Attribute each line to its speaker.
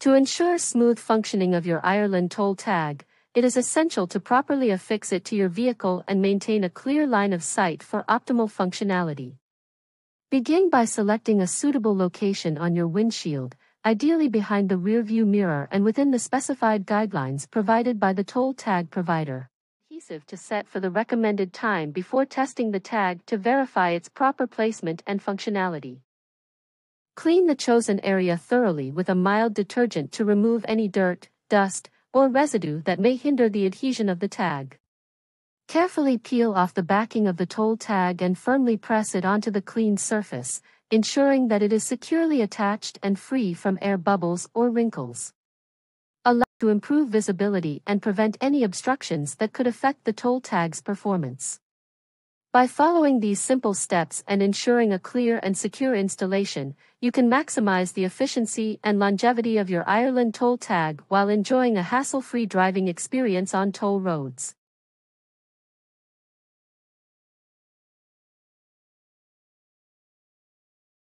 Speaker 1: To ensure smooth functioning of your Ireland toll tag, it is essential to properly affix it to your vehicle and maintain a clear line of sight for optimal functionality. Begin by selecting a suitable location on your windshield, ideally behind the rearview mirror and within the specified guidelines provided by the toll tag provider. Adhesive to set for the recommended time before testing the tag to verify its proper placement and functionality. Clean the chosen area thoroughly with a mild detergent to remove any dirt, dust, or residue that may hinder the adhesion of the tag. Carefully peel off the backing of the toll tag and firmly press it onto the clean surface, ensuring that it is securely attached and free from air bubbles or wrinkles. Allow to improve visibility and prevent any obstructions that could affect the toll tag's performance. By following these simple steps and ensuring a clear and secure installation, you can maximize the efficiency and longevity of your Ireland toll tag while enjoying a hassle-free driving experience on toll roads.